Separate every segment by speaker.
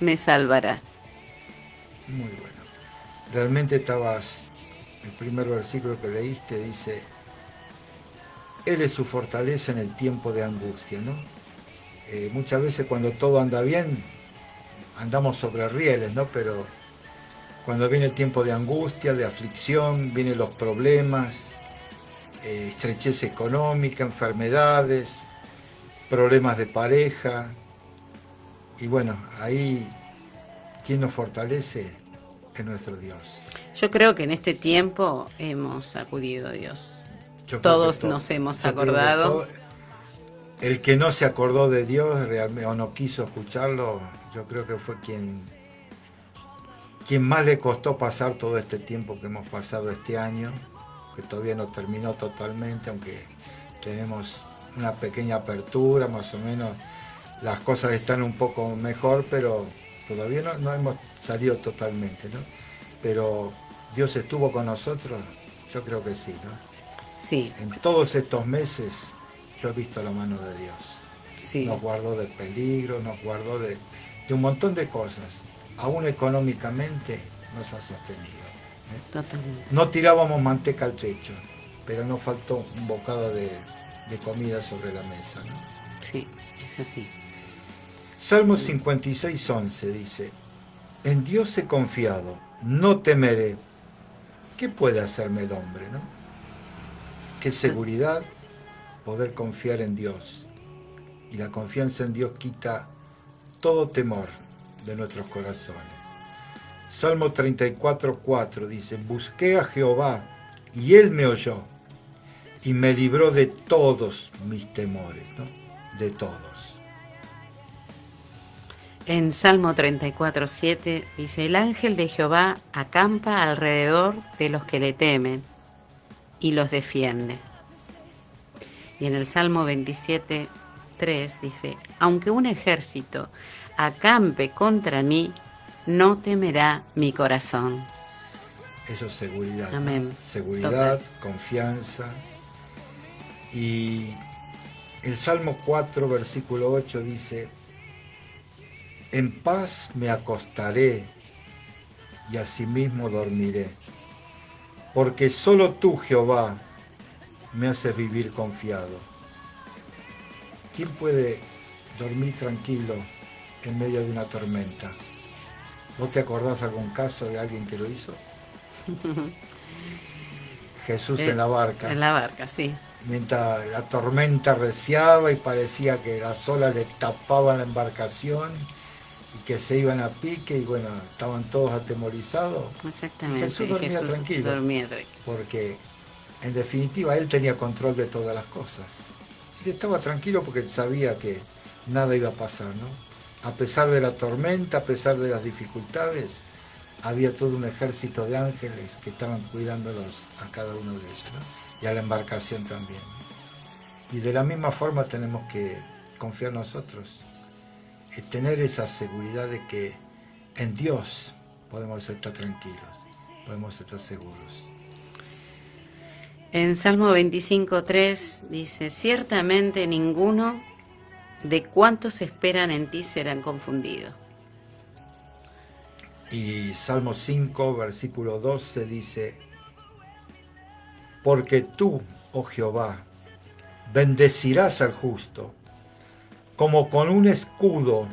Speaker 1: me salvará.
Speaker 2: Muy bueno. Realmente estabas, el primer versículo que leíste dice, Él es su fortaleza en el tiempo de angustia, ¿no? Eh, muchas veces cuando todo anda bien, andamos sobre rieles, ¿no? Pero cuando viene el tiempo de angustia, de aflicción, vienen los problemas, eh, estrechez económica, enfermedades, problemas de pareja. Y bueno, ahí, ¿quién nos fortalece? Es nuestro Dios.
Speaker 1: Yo creo que en este tiempo hemos acudido a Dios. Todos nos hemos acordado.
Speaker 2: el que no se acordó de Dios realmente, o no quiso escucharlo, yo creo que fue quien, quien más le costó pasar todo este tiempo que hemos pasado este año que todavía no terminó totalmente, aunque tenemos una pequeña apertura, más o menos las cosas están un poco mejor, pero todavía no, hemos salido totalmente, ¿no? Pero Dios estuvo con nosotros, yo creo que sí, ¿no?
Speaker 1: Sí.
Speaker 2: En todos estos meses yo he visto la mano de Dios.
Speaker 1: Sí.
Speaker 2: Nos guardó del peligro, nos guardó de, de un montón de cosas. Aún económicamente nos ha sostenido. No tirábamos manteca al techo, pero no faltó un bocado de, comida sobre la mesa. ¿no?
Speaker 1: Sí, es así.
Speaker 2: Salmo 56, 11 dice, en Dios he confiado, no temeré. ¿Qué puede hacerme el hombre? ¿no? Qué seguridad poder confiar en Dios. Y la confianza en Dios quita todo temor de nuestros corazones. Salmo 34, 4 dice, busqué a Jehová y él me oyó y me libró de todos mis temores, ¿no? De todos.
Speaker 1: En Salmo 34, 7 dice, el ángel de Jehová acampa alrededor de los que le temen y los defiende. Y en el Salmo 27, 3 dice, aunque un ejército acampe contra mí, no temerá mi corazón.
Speaker 2: Eso es seguridad.
Speaker 1: Amén.
Speaker 2: Seguridad, confianza. Y el Salmo 4, versículo 8 dice, en paz me acostaré y asimismo dormiré, porque solo tú, Jehová, me haces vivir confiado. ¿Quién puede dormir tranquilo en medio de una tormenta? ¿Vos te acordás algún caso de alguien que lo hizo? Jesús en la barca.
Speaker 1: En la barca, sí.
Speaker 2: Mientras la tormenta reciaba y parecía que las olas le tapaban la embarcación y que se iban a pique y bueno, estaban todos atemorizados.
Speaker 1: Exactamente.
Speaker 2: Jesús dormía tranquilo. Porque en definitiva él tenía control de todas las cosas. Y estaba tranquilo porque sabía que nada iba a pasar, ¿no? a pesar de la tormenta, a pesar de las dificultades, había todo un ejército de ángeles que estaban cuidándolos a cada uno de ellos, y a la embarcación también. Y de la misma forma tenemos que confiar nosotros, tener esa seguridad de que en Dios podemos estar tranquilos, podemos estar seguros.
Speaker 1: En Salmo 25.3 dice, ciertamente ninguno de cuántos esperan en ti serán confundidos.
Speaker 2: Y Salmo 5, versículo 12 dice, porque tú, oh Jehová, bendecirás al justo, como con un escudo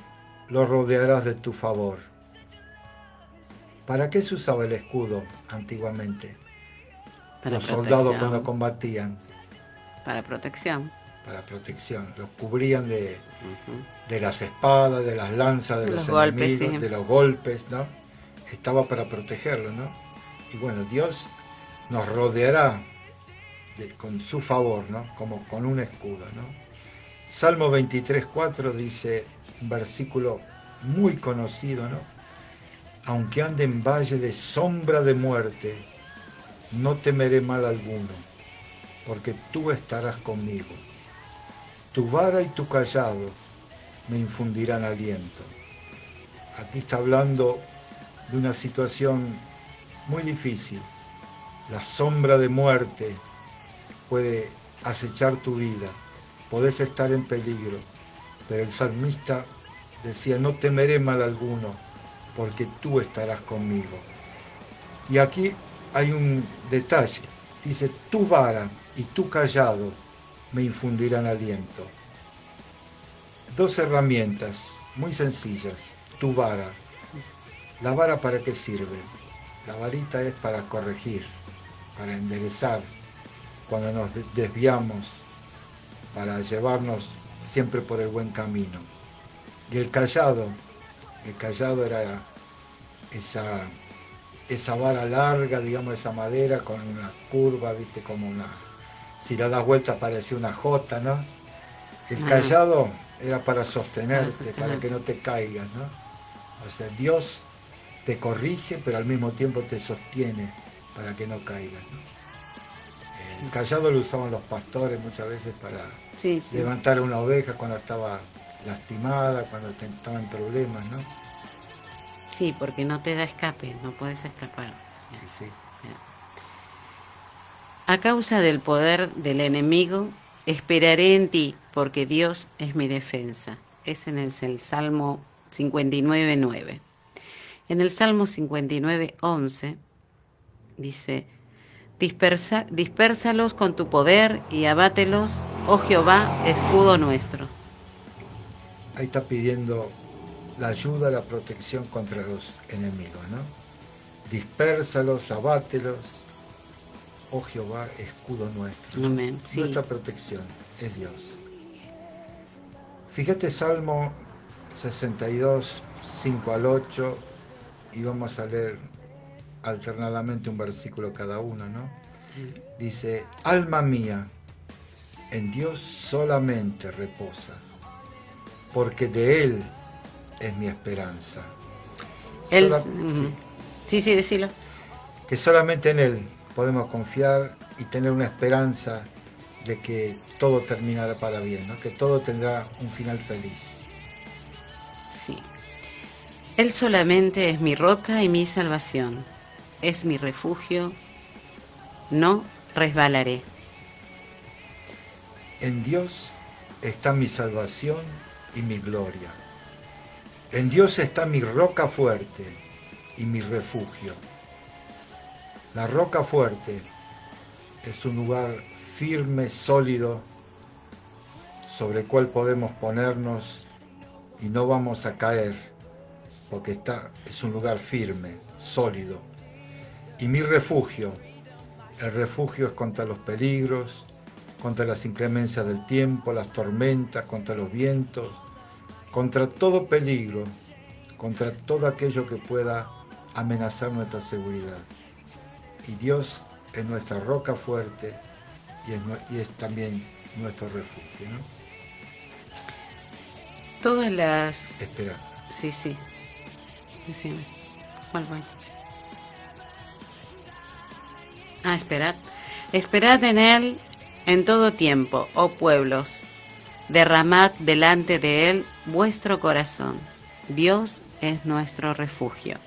Speaker 2: lo rodearás de tu favor. ¿Para qué se usaba el escudo antiguamente?
Speaker 1: Para
Speaker 2: Los soldados cuando combatían.
Speaker 1: Para protección
Speaker 2: para protección. Los cubrían de, las espadas, de las lanzas, de, los, enemigos, de los golpes, ¿no? Estaba para protegerlo, ¿no? Y bueno, Dios nos rodeará con su favor, ¿no? Como con un escudo, ¿no? Salmo 23.4 dice, un versículo muy conocido, ¿no? Aunque ande en valle de sombra de muerte, no temeré mal alguno, porque tú estarás conmigo tu vara y tu callado me infundirán aliento. Aquí está hablando de una situación muy difícil. La sombra de muerte puede acechar tu vida, podés estar en peligro, pero el salmista decía, no temeré mal alguno, porque tú estarás conmigo. Y aquí hay un detalle. Dice, tu vara y tu callado me infundirán aliento. Dos herramientas muy sencillas. Tu vara. ¿La vara para qué sirve? La varita es para corregir, para enderezar, cuando nos desviamos, para llevarnos siempre por el buen camino. Y el callado, el callado era esa, esa vara larga, digamos, esa madera con una curva, viste, como una, si la das vuelta parecía una jota, ¿no? El callado era para sostenerte, para, que no te caigas, ¿no? O sea, Dios te corrige, pero al mismo tiempo te sostiene para que no caigas, El callado lo usaban los pastores muchas veces para levantar una oveja cuando estaba lastimada, cuando estaba en problemas, ¿no?
Speaker 1: Sí, porque no te da escape, no puedes escapar. Sí, sí. A causa del poder del enemigo, esperaré en ti, porque Dios es mi defensa. Es en el, Salmo 59.9. En el Salmo 59.11 dice, Dispersa, dispérsalos con tu poder y abátelos, oh Jehová, escudo nuestro.
Speaker 2: Ahí está pidiendo la ayuda, la protección contra los enemigos, ¿no? Dispérsalos, abátelos, oh Jehová, escudo nuestro. Amén. Nuestra protección es Dios. Fíjate Salmo 62, 5 al 8, y vamos a leer alternadamente un versículo cada uno, ¿no? Dice, alma mía, en Dios solamente reposa, porque de Él es mi esperanza.
Speaker 1: Él, sí. sí, decilo.
Speaker 2: Que solamente en Él podemos confiar y tener una esperanza de que todo terminará para bien, ¿no? que todo tendrá un final feliz.
Speaker 1: Sí. Él solamente es mi roca y mi salvación, es mi refugio, no resbalaré.
Speaker 2: En Dios está mi salvación y mi gloria. En Dios está mi roca fuerte y mi refugio. La roca fuerte es un lugar firme, sólido, sobre el cual podemos ponernos y no vamos a caer, porque está, es un lugar firme, sólido. Y mi refugio, el refugio es contra los peligros, contra las inclemencias del tiempo, las tormentas, contra los vientos, contra todo peligro, contra todo aquello que pueda amenazar nuestra seguridad. Y Dios es nuestra roca fuerte y es, también nuestro refugio. ¿no?
Speaker 1: Todas las...
Speaker 2: Espera.
Speaker 1: Sí, sí. Decime. ¿Cuál fue? Ah, esperad. Esperad en Él en todo tiempo, oh pueblos, derramad delante de Él vuestro corazón. Dios es nuestro refugio.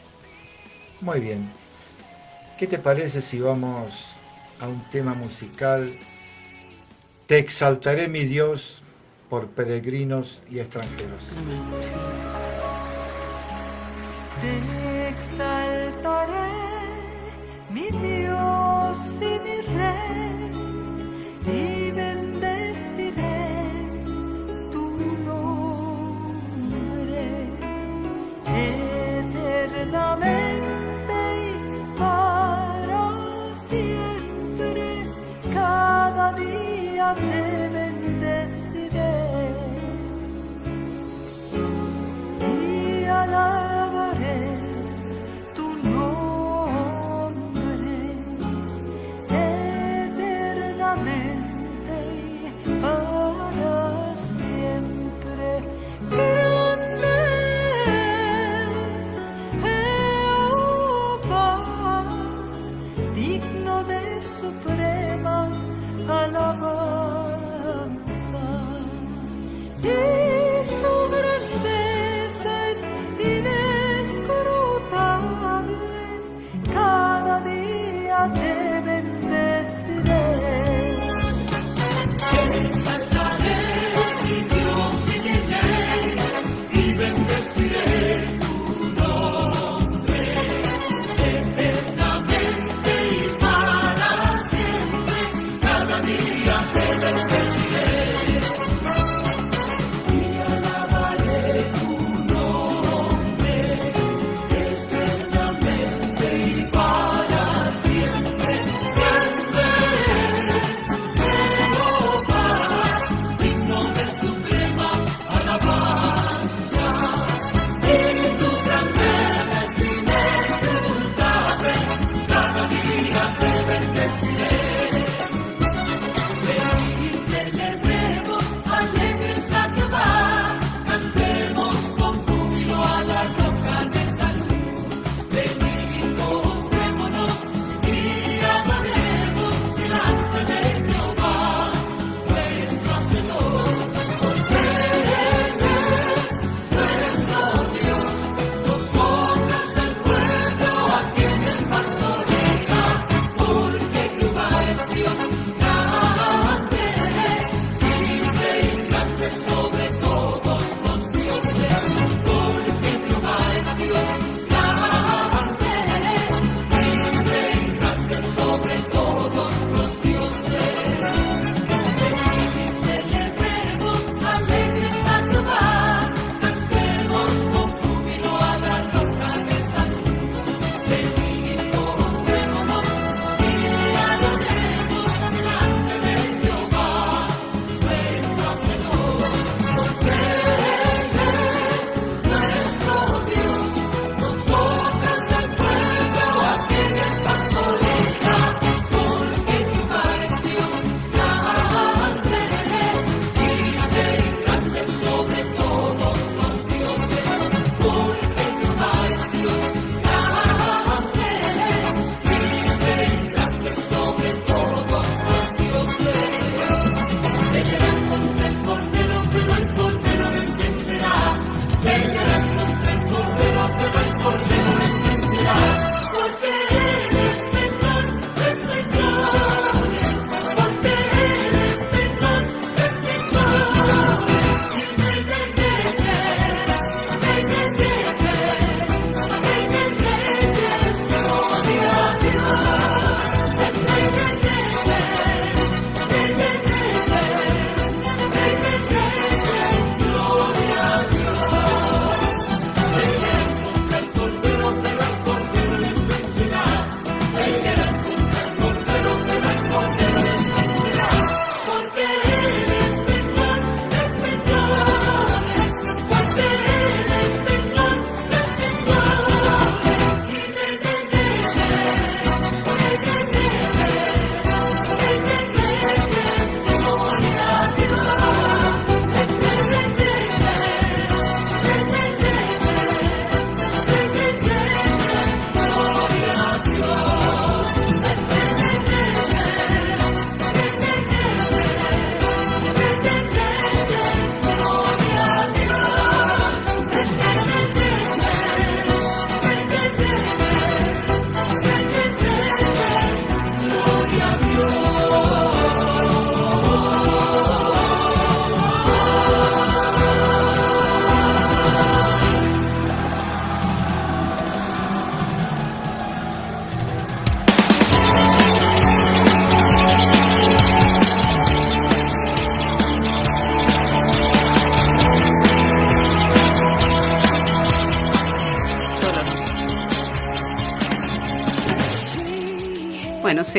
Speaker 2: Muy bien. ¿Qué te parece si vamos a un tema musical? Te exaltaré mi Dios por peregrinos y extranjeros.
Speaker 3: Te exaltaré mi Dios y mi Rey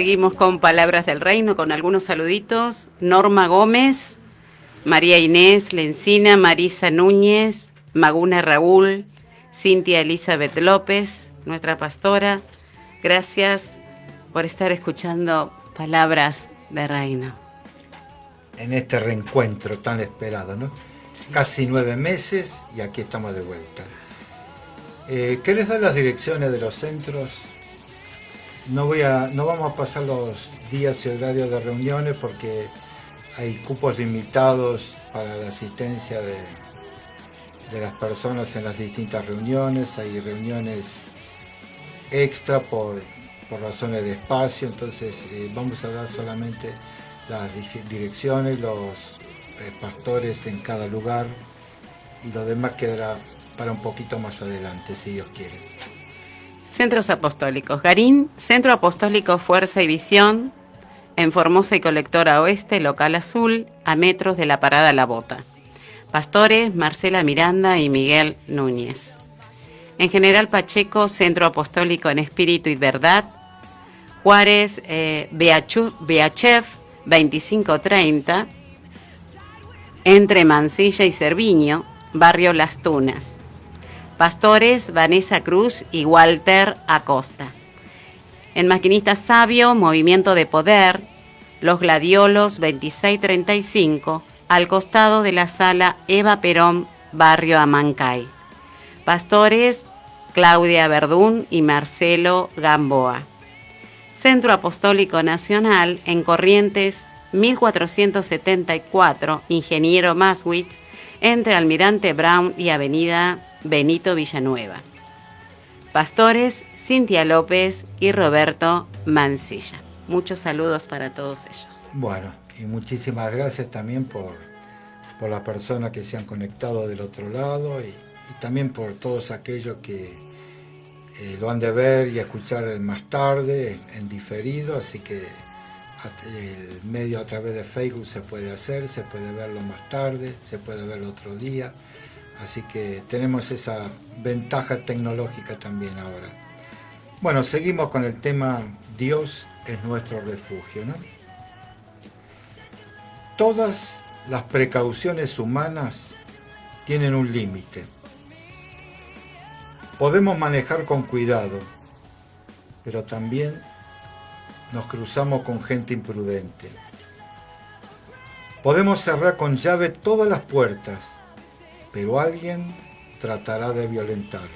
Speaker 1: seguimos con Palabras del Reino, con algunos saluditos. Norma Gómez, María Inés Lencina, Marisa Núñez, Maguna Raúl, Cintia Elizabeth López, nuestra pastora. Gracias por estar escuchando Palabras de Reino.
Speaker 2: En este reencuentro tan esperado, ¿no? Casi nueve meses y aquí estamos de vuelta. Eh, ¿Qué les da las direcciones de los centros? No, voy a, no vamos a pasar los días y horarios de reuniones porque hay cupos limitados para la asistencia de, de las personas en las distintas reuniones, hay reuniones extra por, razones de espacio, entonces eh, vamos a dar solamente las direcciones, los eh, pastores en cada lugar y lo demás quedará para un poquito más adelante, si Dios quiere.
Speaker 1: Centros Apostólicos. Garín, Centro Apostólico Fuerza y Visión, en Formosa y Colectora Oeste, local azul, a metros de la parada La Bota. Pastores, Marcela Miranda y Miguel Núñez. En General Pacheco, Centro Apostólico en Espíritu y Verdad. Juárez, eh, Beachev, 2530. Entre Mansilla y Cerviño, Barrio Las Tunas. Pastores, Vanessa Cruz y Walter Acosta. En Maquinista Sabio, Movimiento de Poder, Los Gladiolos 2635, al costado de la sala Eva Perón, barrio Amancay. Pastores, Claudia Verdún y Marcelo Gamboa. Centro Apostólico Nacional en Corrientes 1474, Ingeniero Maswich, entre Almirante Brown y Avenida Benito Villanueva. Pastores, Cintia López y Roberto Mancilla. Muchos saludos para todos ellos.
Speaker 2: Bueno, y muchísimas gracias también por, por las personas que se han conectado del otro lado y, también por todos aquellos que eh, lo han de ver y escuchar más tarde, en diferido, así que el medio a través de Facebook se puede hacer, se puede verlo más tarde, se puede verlo otro día, así que tenemos esa ventaja tecnológica también ahora. Bueno, seguimos con el tema Dios es nuestro refugio. ¿no? Todas las precauciones humanas tienen un límite. Podemos manejar con cuidado, pero también nos cruzamos con gente imprudente. Podemos cerrar con llave todas las puertas, pero alguien tratará de violentarlas.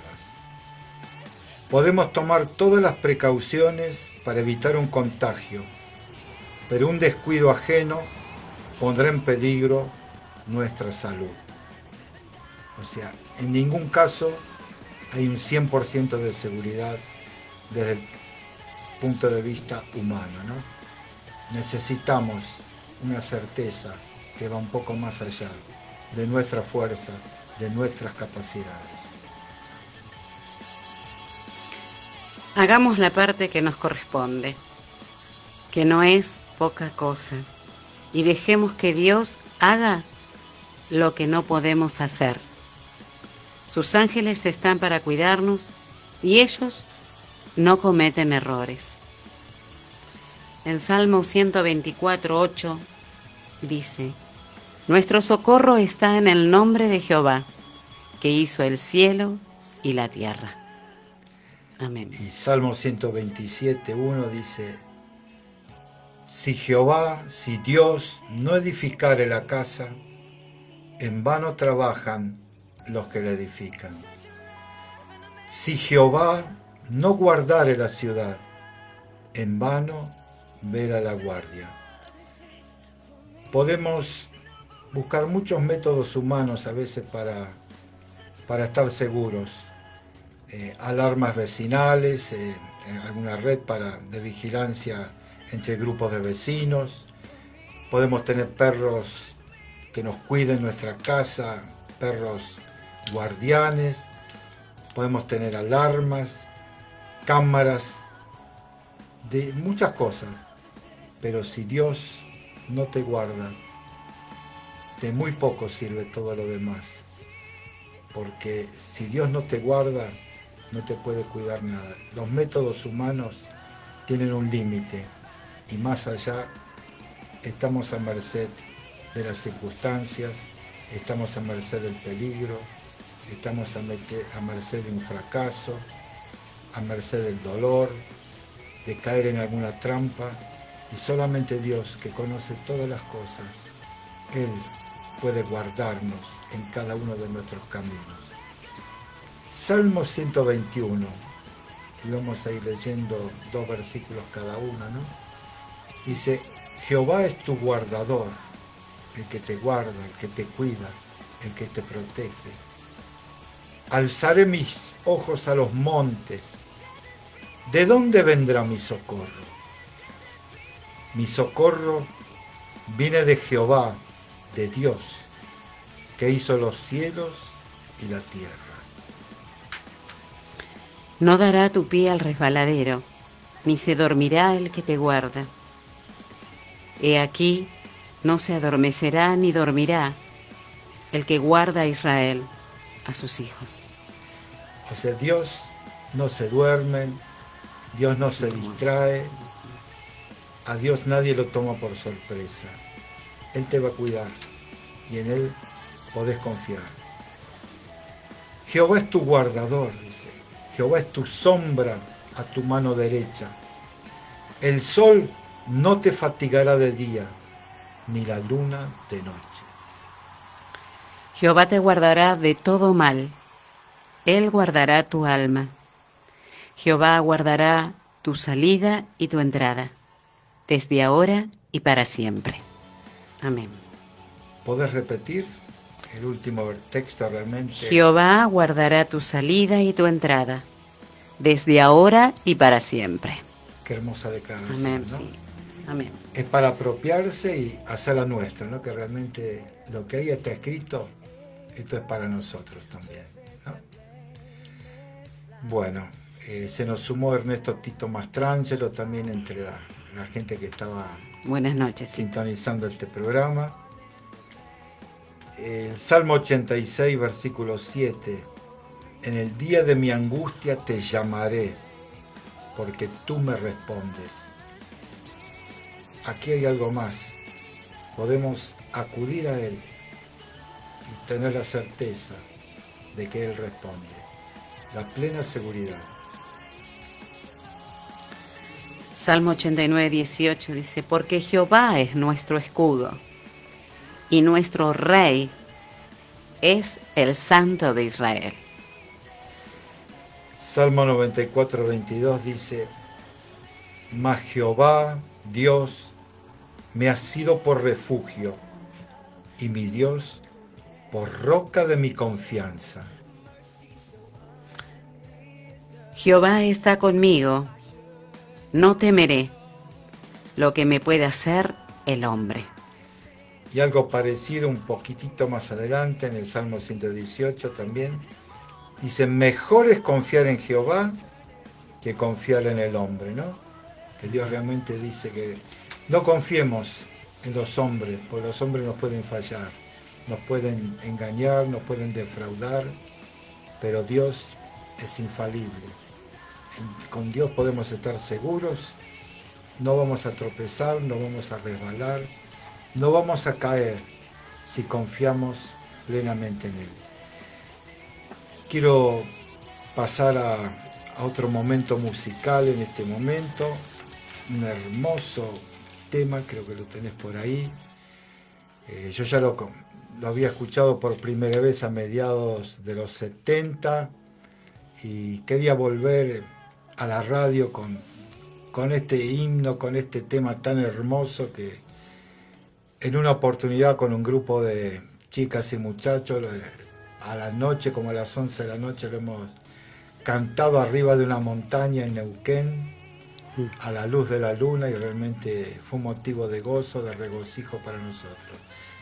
Speaker 2: Podemos tomar todas las precauciones para evitar un contagio, pero un descuido ajeno pondrá en peligro nuestra salud. O sea, en ningún caso hay un 100% de seguridad desde el punto de vista humano. ¿no? Necesitamos una certeza que va un poco más allá de nuestra fuerza, de nuestras capacidades.
Speaker 1: Hagamos la parte que nos corresponde, que no es poca cosa, y dejemos que Dios haga lo que no podemos hacer. Sus ángeles están para cuidarnos y ellos no cometen errores. En Salmo 124, 8 dice, Nuestro socorro está en el nombre de Jehová, que hizo el cielo y la tierra. Amén.
Speaker 2: Y Salmo 127, 1 dice, Si Jehová, si Dios no edificare la casa, en vano trabajan los que la edifican. Si Jehová no guardare la ciudad, en vano verá la guardia. Podemos buscar muchos métodos humanos a veces para, para estar seguros eh, alarmas vecinales, eh, alguna red para, de vigilancia entre grupos de vecinos. Podemos tener perros que nos cuiden nuestra casa, perros guardianes. Podemos tener alarmas, cámaras, de muchas cosas. Pero si Dios no te guarda, de muy poco sirve todo lo demás. Porque si Dios no te guarda, no te puede cuidar nada. Los métodos humanos tienen un límite y más allá estamos a merced de las circunstancias, estamos a merced del peligro, estamos a, merced de un fracaso, a merced del dolor, de caer en alguna trampa y solamente Dios que conoce todas las cosas, Él puede guardarnos en cada uno de nuestros caminos. Salmo 121, y vamos a ir leyendo dos versículos cada uno, ¿no? Dice, Jehová es tu guardador, el que te guarda, el que te cuida, el que te protege. Alzaré mis ojos a los montes. ¿De dónde vendrá mi socorro? Mi socorro viene de Jehová, de Dios, que hizo los cielos y la tierra.
Speaker 1: No dará tu pie al resbaladero, ni se dormirá el que te guarda. He aquí, no se adormecerá ni dormirá el que guarda a Israel, a sus hijos.
Speaker 2: O sea, Dios no se duerme, Dios no se distrae, a Dios nadie lo toma por sorpresa. Él te va a cuidar y en Él podés confiar. Jehová es tu guardador, dice. Jehová es tu sombra a tu mano derecha. El sol no te fatigará de día, ni la luna de noche.
Speaker 1: Jehová te guardará de todo mal. Él guardará tu alma. Jehová guardará tu salida y tu entrada, desde ahora y para siempre. Amén.
Speaker 2: ¿Puedes repetir el último texto realmente?
Speaker 1: Jehová guardará tu salida y tu entrada, desde ahora y para siempre.
Speaker 2: Qué hermosa declaración.
Speaker 1: Amén, sí. Amén.
Speaker 2: Es para apropiarse y hacerla nuestra, ¿no? Que realmente lo que ahí está escrito, esto es para nosotros también. ¿no? Bueno, eh, se nos sumó Ernesto Tito Mastrangelo también entre la gente que estaba
Speaker 1: Buenas noches.
Speaker 2: Sintonizando este programa. El Salmo 86, versículo 7. En el día de mi angustia te llamaré, porque tú me respondes. Aquí hay algo más. Podemos acudir a Él y tener la certeza de que Él responde. La plena seguridad.
Speaker 1: Salmo 89, 18 dice, porque Jehová es nuestro escudo y nuestro rey es el santo de Israel.
Speaker 2: Salmo 94, 22 dice, mas Jehová, Dios, me ha sido por refugio y mi Dios por roca de mi confianza.
Speaker 1: Jehová está conmigo no temeré lo que me puede hacer el hombre.
Speaker 2: Y algo parecido un poquitito más adelante en el Salmo 118 también. Dice, mejor es confiar en Jehová que confiar en el hombre, ¿no? Que Dios realmente dice que no confiemos en los hombres, porque los hombres nos pueden fallar, nos pueden engañar, nos pueden defraudar, pero Dios es infalible con Dios podemos estar seguros, no vamos a tropezar, no vamos a resbalar, no vamos a caer si confiamos plenamente en Él. Quiero pasar a, otro momento musical en este momento, un hermoso tema, creo que lo tenés por ahí. Eh, yo ya lo, lo había escuchado por primera vez a mediados de los 70 y quería volver a la radio con, con este himno, con este tema tan hermoso que en una oportunidad con un grupo de chicas y muchachos, a la noche, como a las 11 de la noche, lo hemos cantado arriba de una montaña en Neuquén, a la luz de la luna, y realmente fue un motivo de gozo, de regocijo para nosotros.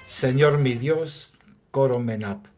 Speaker 2: Señor mi Dios, coro menap.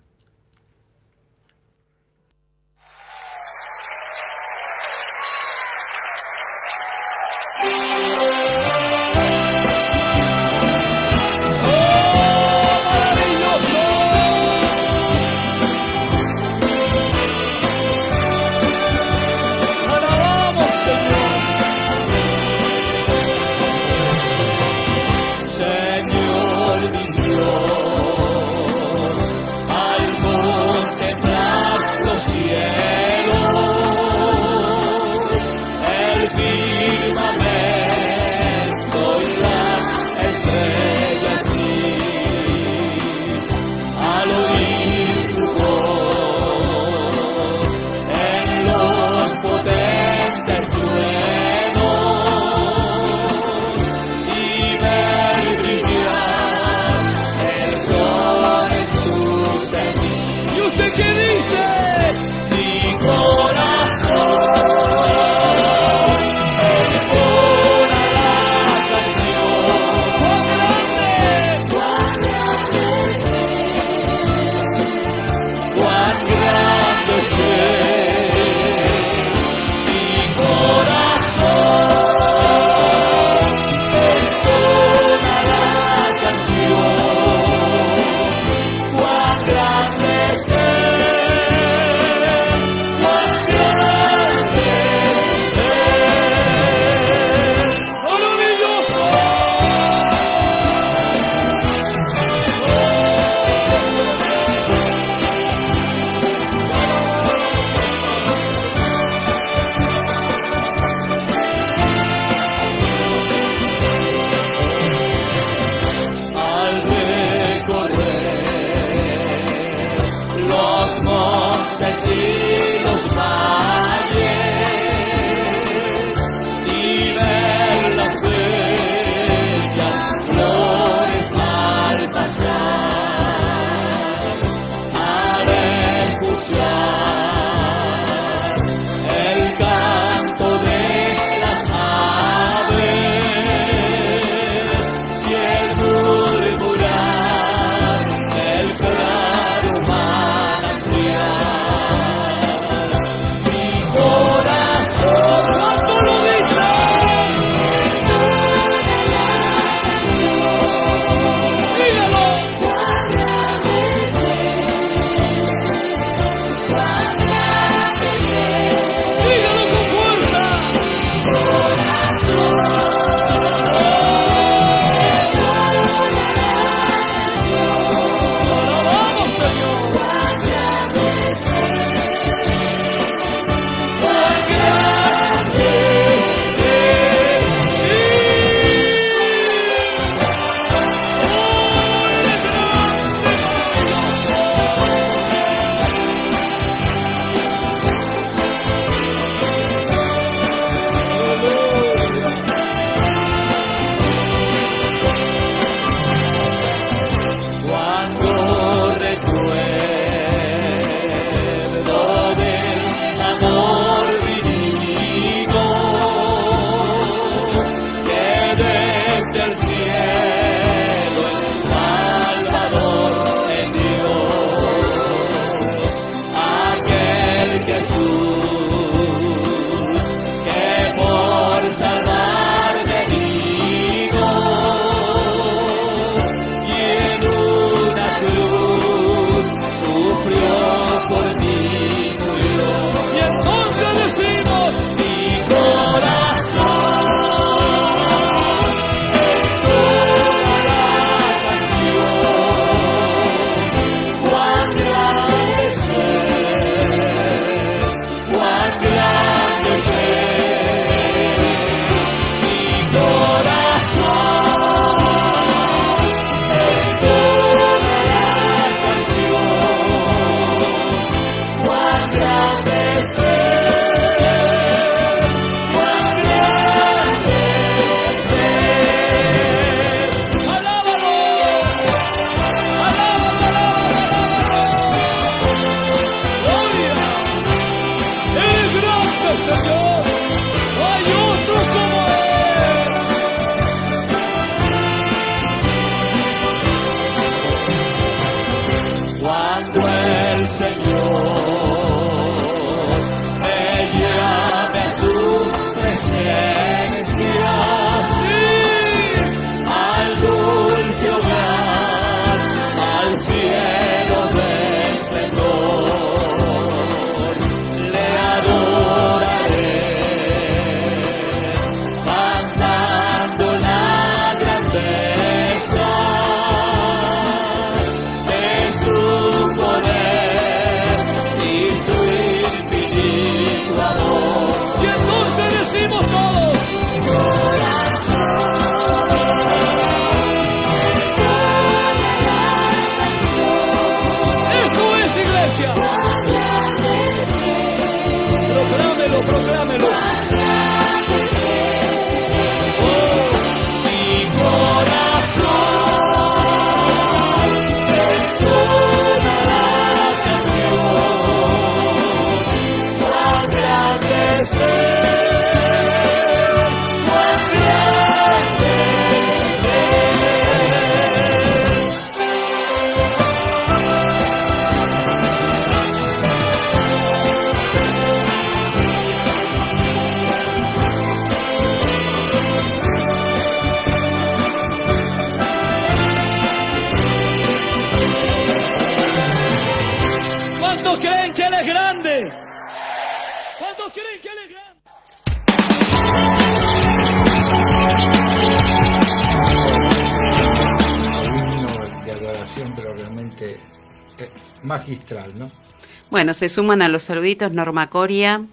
Speaker 1: Bueno, se suman a los saluditos Norma Coria,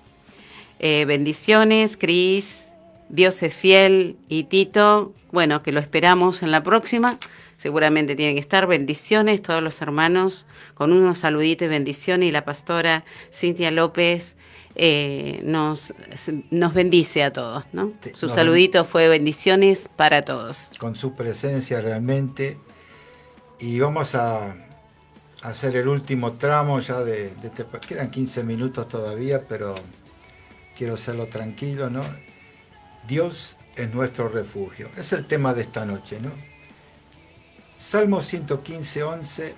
Speaker 1: eh, bendiciones, Cris, Dios es fiel y Tito, bueno, que lo esperamos en la próxima, seguramente tienen que estar, bendiciones todos los hermanos, con unos saluditos y bendiciones. Y la pastora Cintia López eh, nos, nos bendice a todos, ¿no? su saludito fue bendiciones para todos.
Speaker 2: Con su presencia realmente. Y vamos a hacer el último tramo ya de, este... Quedan 15 minutos todavía, pero quiero hacerlo tranquilo, ¿no? Dios es nuestro refugio. Es el tema de esta noche, ¿no? Salmo 115, 11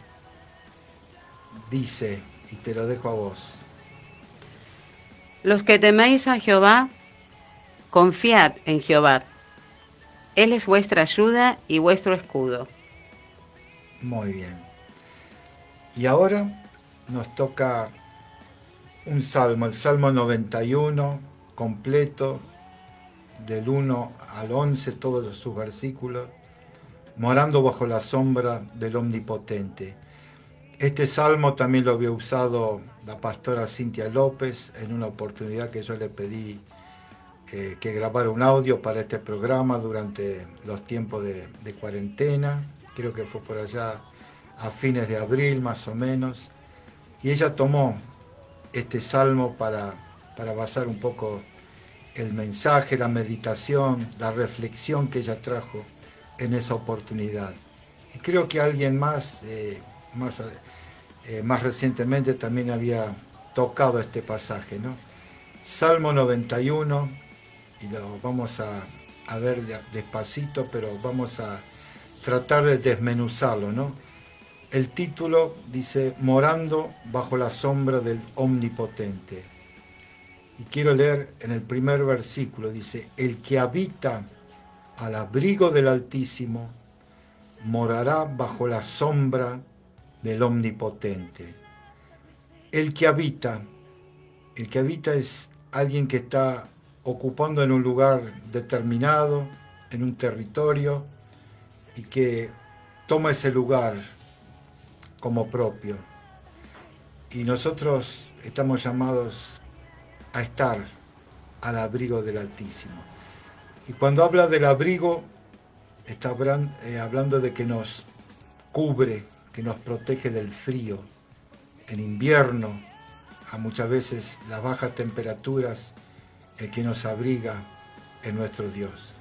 Speaker 2: dice, y te lo dejo a vos.
Speaker 1: Los que teméis a Jehová, confiad en Jehová. Él es vuestra ayuda y vuestro escudo.
Speaker 2: Muy bien. Y ahora nos toca un salmo, el Salmo 91, completo, del 1 al 11, todos sus versículos, morando bajo la sombra del Omnipotente. Este salmo también lo había usado la pastora Cintia López en una oportunidad que yo le pedí eh, que grabara un audio para este programa durante los tiempos de, de cuarentena. Creo que fue por allá a fines de abril más o menos, y ella tomó este salmo para, para basar un poco el mensaje, la meditación, la reflexión que ella trajo en esa oportunidad. Y creo que alguien más, eh, más, eh, más recientemente también había tocado este pasaje, ¿no? Salmo 91, y lo vamos a, a ver despacito, pero vamos a tratar de desmenuzarlo, ¿no? El título dice Morando bajo la sombra del Omnipotente. Y quiero leer en el primer versículo, dice, el que habita al abrigo del Altísimo morará bajo la sombra del Omnipotente. El que habita, el que habita es alguien que está ocupando en un lugar determinado, en un territorio, y que toma ese lugar como propio. Y nosotros estamos llamados a estar al abrigo del Altísimo. Y cuando habla del abrigo, está eh, hablando de que nos cubre, que nos protege del frío. En invierno, a muchas veces las bajas temperaturas, el que nos abriga en nuestro Dios.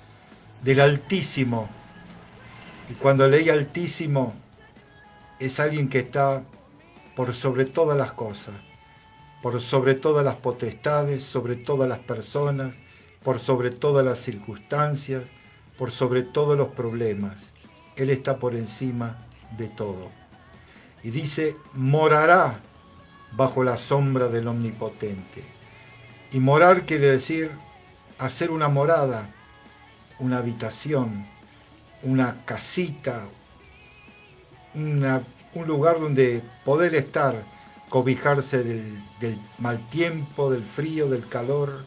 Speaker 2: Del Altísimo. Y cuando leí Altísimo, es alguien que está por sobre todas las cosas por sobre todas las potestades, sobre todas las personas, por sobre todas las circunstancias, por sobre todos los problemas. Él está por encima de todo. Y dice, morará bajo la sombra del Omnipotente. Y morar quiere decir hacer una morada, una habitación, una casita, un lugar donde poder estar, cobijarse del, mal tiempo, del frío, del calor.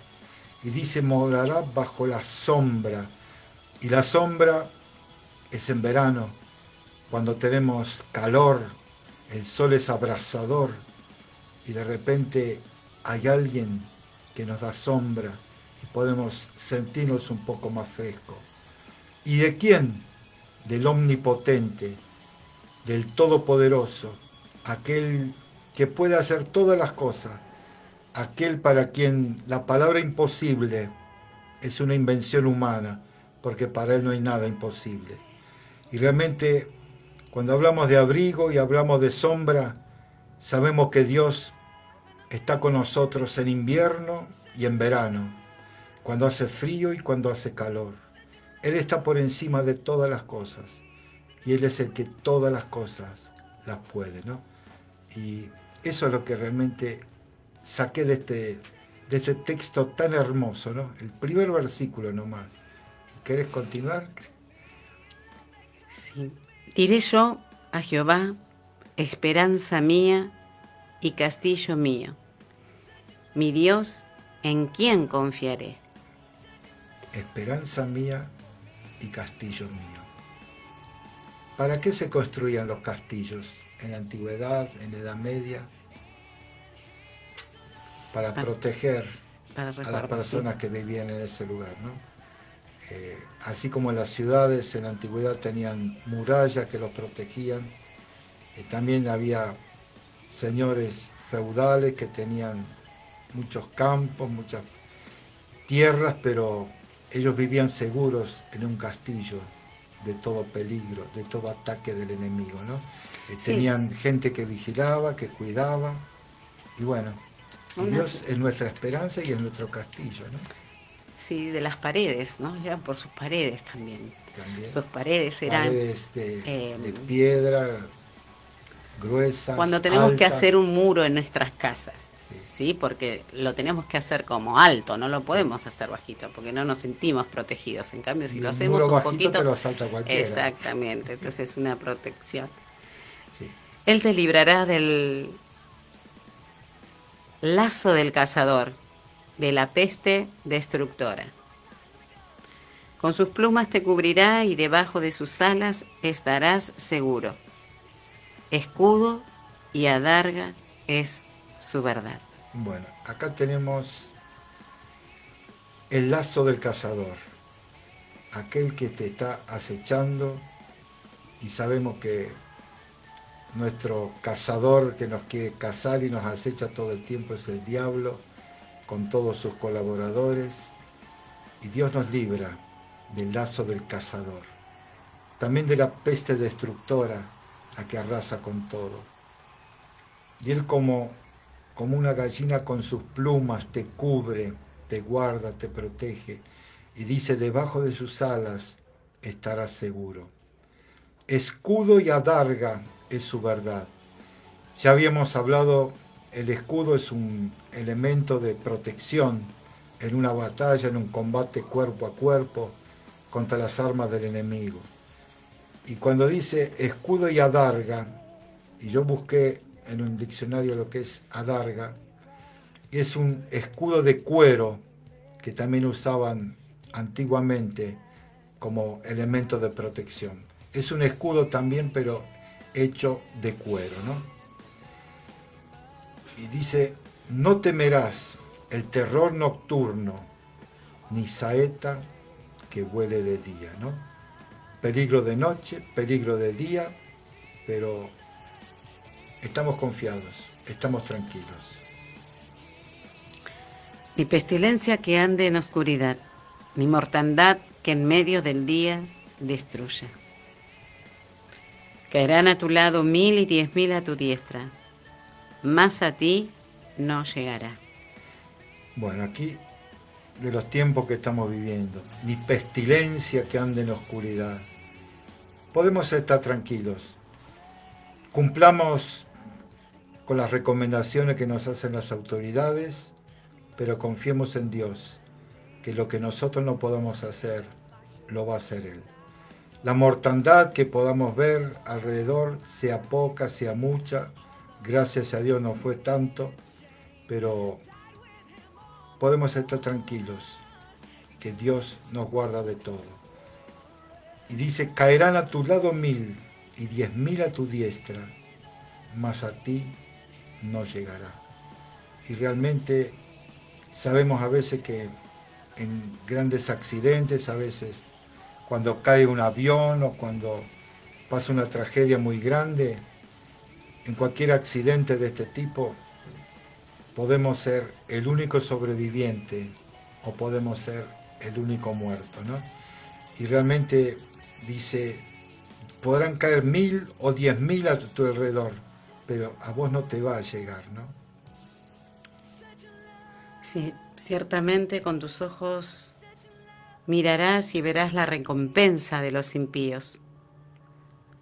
Speaker 2: Y dice, morará bajo la sombra. Y la sombra es en verano, cuando tenemos calor, el sol es abrasador y de repente hay alguien que nos da sombra y podemos sentirnos un poco más frescos. ¿Y de quién? Del omnipotente, del todopoderoso, aquel que puede hacer todas las cosas, aquel para quien la palabra imposible es una invención humana, porque para él no hay nada imposible. Y realmente cuando hablamos de abrigo y hablamos de sombra, sabemos que Dios está con nosotros en invierno y en verano, cuando hace frío y cuando hace calor. Él está por encima de todas las cosas y Él es el que todas las cosas las puede, ¿no? Y eso es lo que realmente saqué de este, de este texto tan hermoso, ¿no? El primer versículo nomás. ¿Querés continuar?
Speaker 1: Sí. Diré yo a Jehová, esperanza mía y castillo mío. Mi Dios, ¿en quién confiaré?
Speaker 2: Esperanza mía y castillo mío. ¿Para qué se construían los castillos en la antigüedad, en la Edad Media? Para, proteger a las personas que vivían en ese lugar, ¿no? Eh, así como las ciudades en la antigüedad tenían murallas que los protegían, eh, también había señores feudales que tenían muchos campos, muchas tierras, pero ellos vivían seguros en un castillo de todo peligro, de todo ataque del enemigo, ¿no? Eh, tenían gente que vigilaba, que cuidaba, y bueno, Dios es nuestra esperanza y es nuestro castillo, ¿no?
Speaker 1: Sí, de las paredes, ¿no? Eran por sus paredes también. Sus paredes eran...
Speaker 2: Paredes de, em, piedra, gruesas.
Speaker 1: Cuando tenemos que hacer un muro en nuestras casas, sí. Porque lo tenemos que hacer como alto, no lo podemos hacer bajito, porque no nos sentimos protegidos. En cambio, si lo hacemos un poquito...
Speaker 2: Pero salta cualquiera.
Speaker 1: Exactamente, entonces es una protección. Él te librará del lazo del cazador de la peste destructora. Con sus plumas te cubrirá y debajo de sus alas estarás seguro. Escudo y adarga es su verdad.
Speaker 2: Bueno, acá tenemos el lazo del cazador, aquel que te está acechando y sabemos que nuestro cazador que nos quiere cazar y nos acecha todo el tiempo es el diablo con todos sus colaboradores. Y Dios nos libra del lazo del cazador, también de la peste destructora, a que arrasa con todo. Y Él como, como una gallina con sus plumas te cubre, te guarda, te protege y dice, debajo de sus alas estarás seguro. Escudo y adarga es su verdad. Ya habíamos hablado el escudo es un elemento de protección en una batalla, en un combate cuerpo a cuerpo contra las armas del enemigo. Y cuando dice escudo y adarga, y yo busqué en un diccionario lo que es adarga, es un escudo de cuero que también usaban antiguamente como elemento de protección. Es un escudo también, pero hecho de cuero, ¿no? y dice, no temerás el terror nocturno, ni saeta que vuele de día, ¿no? Peligro de noche, peligro de día, pero estamos confiados, estamos tranquilos.
Speaker 1: Ni pestilencia que ande en oscuridad, ni mortandad que en medio del día destruya. Caerán a tu lado mil y diez mil a tu diestra más a ti no llegará.
Speaker 2: Bueno, aquí de los tiempos que estamos viviendo, ni pestilencia que ande en oscuridad. Podemos estar tranquilos. Cumplamos con las recomendaciones que nos hacen las autoridades, pero confiemos en Dios, que lo que nosotros no podemos hacer, lo va a hacer Él. La mortandad que podamos ver alrededor, sea poca, sea mucha, gracias a Dios no fue tanto, pero podemos estar tranquilos, que Dios nos guarda de todo. Y dice, caerán a tu lado mil y diez mil a tu diestra, mas a ti no llegará. Y realmente sabemos a veces que en grandes accidentes, a veces cuando cae un avión o cuando pasa una tragedia muy grande, en cualquier accidente de este tipo, podemos ser el único sobreviviente o podemos ser el único muerto, ¿no? Y realmente dice, podrán caer mil o diez mil a tu alrededor, pero a vos no te va a llegar, ¿no?
Speaker 1: Sí, ciertamente con tus ojos mirarás y verás la recompensa de los impíos.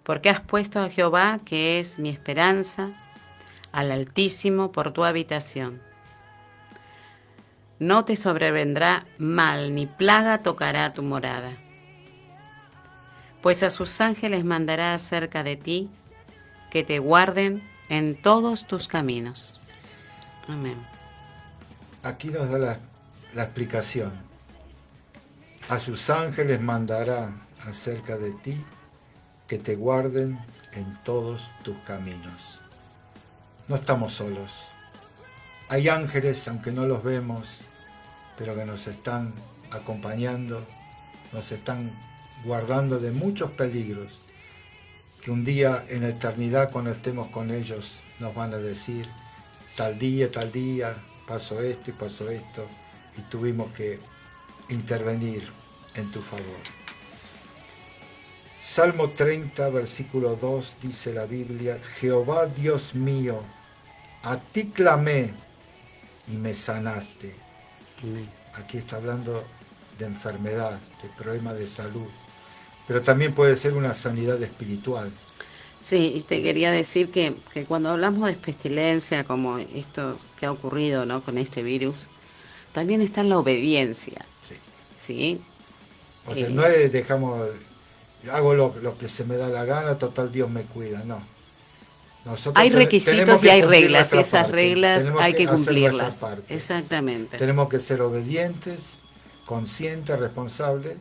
Speaker 1: Porque has puesto a Jehová, que es mi esperanza, al Altísimo por tu habitación. No te sobrevendrá mal, ni plaga tocará tu morada. Pues a sus ángeles mandará acerca de ti, que te guarden en todos tus caminos. Amén.
Speaker 2: Aquí nos da la, explicación a sus ángeles mandará acerca de ti que te guarden en todos tus caminos. No estamos solos. Hay ángeles, aunque no los vemos, pero que nos están acompañando, nos están guardando de muchos peligros, que un día en la eternidad cuando estemos con ellos nos van a decir, tal día, tal día, pasó esto y pasó esto, y tuvimos que intervenir en tu favor. Salmo 30, versículo 2 dice la Biblia, Jehová Dios mío, a ti clamé y me sanaste. Aquí está hablando de enfermedad, de problema de salud, pero también puede ser una sanidad espiritual.
Speaker 1: Sí, y te quería decir que, que cuando hablamos de pestilencia, como esto que ha ocurrido ¿no? con este virus, también está en la obediencia. ¿sí?
Speaker 2: O sea, no es dejamos, hago lo, que se me da la gana, total Dios me cuida, no.
Speaker 1: hay requisitos y hay reglas, y esas reglas hay que, cumplirlas. Exactamente.
Speaker 2: Tenemos que ser obedientes, conscientes, responsables,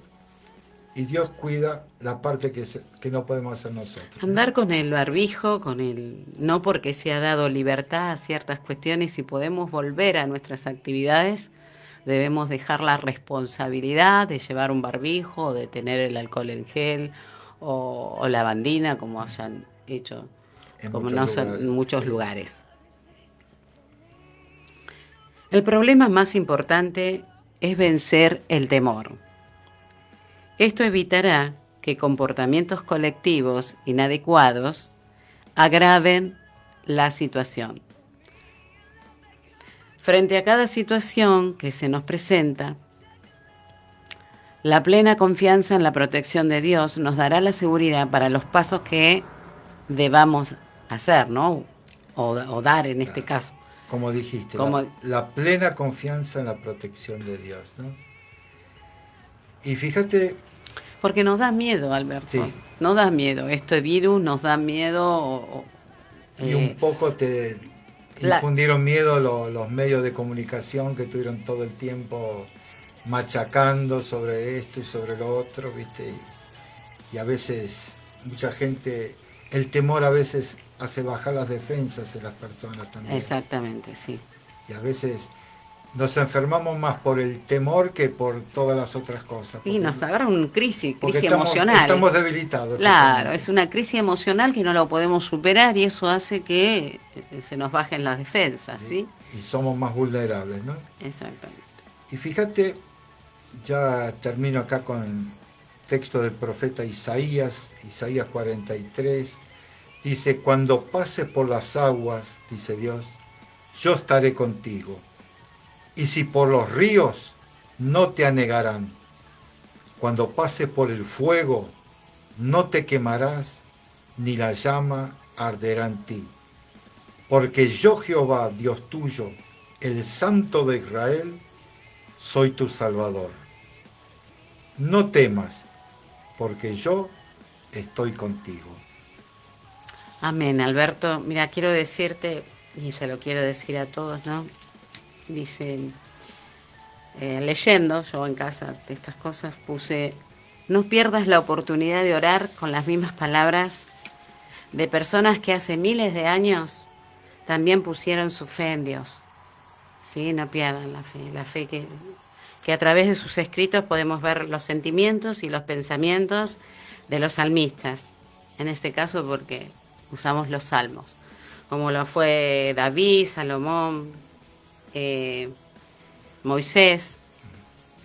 Speaker 2: y Dios cuida la parte que, que no podemos hacer nosotros.
Speaker 1: Andar con el barbijo, con el no porque se ha dado libertad a ciertas cuestiones y podemos volver a nuestras actividades, debemos dejar la responsabilidad de llevar un barbijo, de tener el alcohol en gel o, la bandina, como hayan hecho en como muchos, lugares. en muchos lugares. El problema más importante es vencer el temor. Esto evitará que comportamientos colectivos inadecuados agraven la situación. Frente a cada situación que se nos presenta, la plena confianza en la protección de Dios nos dará la seguridad para los pasos que debamos hacer, ¿no? O, dar en este caso.
Speaker 2: Como dijiste, la, plena confianza en la protección de Dios, ¿no? Y fíjate...
Speaker 1: Porque nos da miedo, Alberto. Sí. Nos da miedo. Este virus nos da miedo.
Speaker 2: y un eh, poco te, infundieron miedo los, medios de comunicación que tuvieron todo el tiempo machacando sobre esto y sobre lo otro, ¿viste? Y, a veces mucha gente, el temor a veces hace bajar las defensas de las personas también.
Speaker 1: Exactamente, sí.
Speaker 2: Y a veces nos enfermamos más por el temor que por todas las otras cosas.
Speaker 1: Y nos agarra una crisis, crisis emocional.
Speaker 2: Estamos debilitados.
Speaker 1: Claro, es una crisis emocional que no lo podemos superar y eso hace que eh, se nos bajen las defensas, ¿sí?
Speaker 2: Y somos más vulnerables, ¿no?
Speaker 1: Exactamente.
Speaker 2: Y fíjate, ya termino acá con el texto del profeta Isaías, Isaías 43, dice, cuando pase por las aguas, dice Dios, yo estaré contigo. Y si por los ríos, no te anegarán. Cuando pase por el fuego, no te quemarás, ni la llama arderá en ti. Porque yo Jehová, Dios tuyo, el Santo de Israel, soy tu Salvador. No temas, porque yo estoy contigo.
Speaker 1: Amén, Alberto. Mira, quiero decirte, y se lo quiero decir a todos, ¿no? Dice, eh, leyendo yo en casa de estas cosas, puse, no pierdas la oportunidad de orar con las mismas palabras de personas que hace miles de años también pusieron su fe en Dios. Sí, no pierdan la fe, la fe que, que a través de sus escritos podemos ver los sentimientos y los pensamientos de los salmistas, en este caso porque usamos los salmos, como lo fue David, Salomón, eh, Moisés,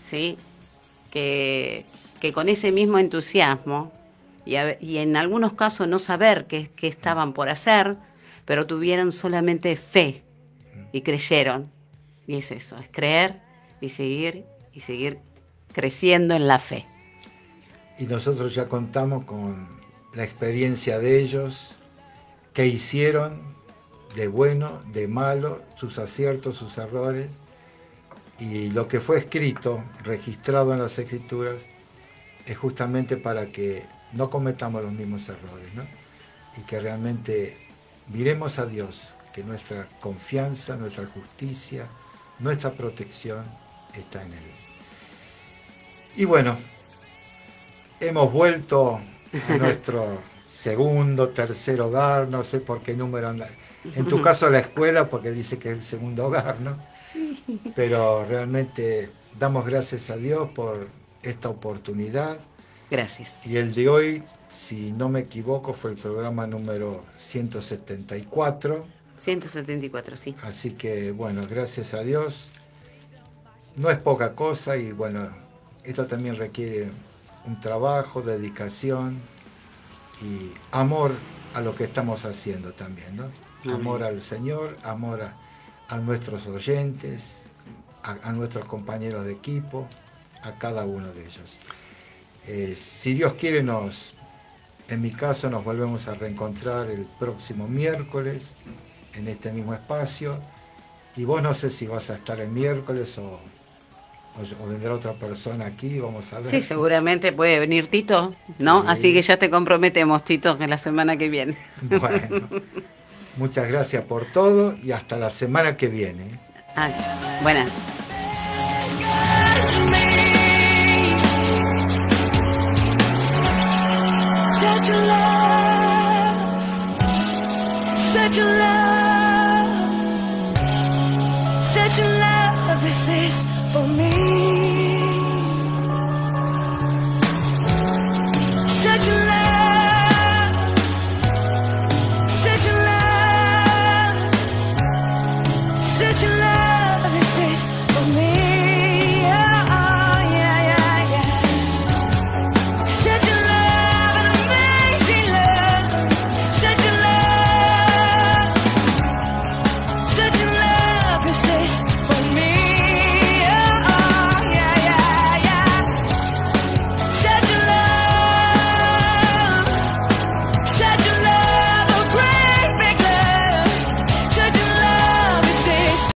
Speaker 1: ¿sí? que, que con ese mismo entusiasmo y, y, en algunos casos no saber qué, qué estaban por hacer, pero tuvieron solamente fe y creyeron. Y es eso, es creer y seguir y seguir creciendo en la fe.
Speaker 2: Y nosotros ya contamos con la experiencia de ellos, que hicieron de bueno, de malo, sus aciertos, sus errores, y lo que fue escrito, registrado en las escrituras, es justamente para que no cometamos los mismos errores, ¿no? Y que realmente miremos a Dios, que nuestra confianza, nuestra justicia, nuestra protección está en Él. Y bueno, hemos vuelto a nuestro segundo, tercer hogar, no sé por qué número anda. En tu caso la escuela, porque dice que es el segundo hogar, ¿no? Sí. Pero realmente damos gracias a Dios por esta oportunidad.
Speaker 1: Gracias.
Speaker 2: Y el de hoy, si no me equivoco, fue el programa número 174.
Speaker 1: 174, sí.
Speaker 2: Así que bueno, gracias a Dios. No es poca cosa y bueno, esto también requiere un trabajo, dedicación y amor a lo que estamos haciendo también, ¿no? Amor al Señor, amor a, nuestros oyentes, a, nuestros compañeros de equipo, a cada uno de ellos. Eh, si Dios quiere, nos, en mi caso, nos volvemos a reencontrar el próximo miércoles en este mismo espacio. Y vos no sé si vas a estar el miércoles o o, vendrá otra persona aquí, vamos a ver.
Speaker 1: Sí, seguramente puede venir Tito, ¿no? Así que ya te comprometemos, Tito, que la semana que viene.
Speaker 2: Bueno, muchas gracias por todo y hasta la semana que viene.
Speaker 1: Ah, Buenas.
Speaker 4: Such a love, such a love, such a love is. for me.